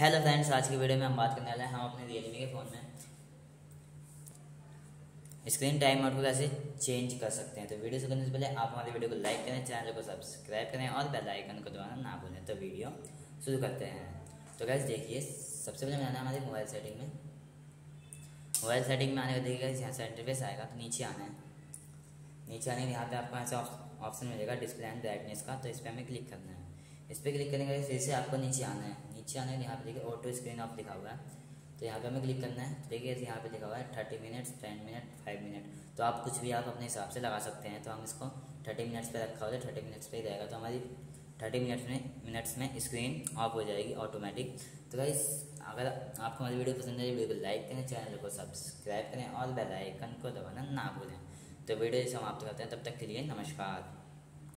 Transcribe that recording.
Hello friends आज की video में हम बात करने वाले हैं, हम अपने रियलमी के फ़ोन में। स्क्रीन टाइम मोड को कैसे चेंज कर सकते हैं। तो वीडियो से करने से पहले आप हमारी वीडियो को लाइक करें चैनल को सब्सक्राइब करें और बेल आइकन को दबाना ना भूलें। तो वीडियो शुरू करते हैं। तो कैसे देखिए, सबसे पहले मैंने हमारे मोबाइल सेटिंग में। मोबाइल सेटिंग में आने का देखिएगा यहाँ से इंटरफेस आएगा तो नीचे आना है। नीचे आने के यहाँ पे आपको ऐसा ऑप्शन मिलेगा डिस्प्ले एंड ब्राइटनेस का तो इस पर हमें क्लिक करना है। इस पर क्लिक करने के फिर से आपको नीचे आना है। के यहाँ पे देखिए ऑटो स्क्रीन ऑफ़ लिखा हुआ है। तो यहाँ पे हमें क्लिक करना है। देखिए, यहाँ पे लिखा हुआ है thirty minutes ten minute five minute तो आप कुछ भी आप अपने हिसाब से लगा सकते हैं। तो हम इसको थर्टी मिनट्स पे रखा हुआ है थर्टी मिनट्स पे ही रहेगा। तो हमारी थर्टी मिनट्स में मिनट्स में स्क्रीन ऑफ़ हो जाएगी ऑटोमेटिक तो गाइस अगर आपको हमारी वीडियो पसंद है वीडियो को लाइक करें चैनल को सब्सक्राइब करें और बेल आइकन को दबाना ना भूलें। तो वीडियो समाप्त करते हैं। तब तक के लिए नमस्कार।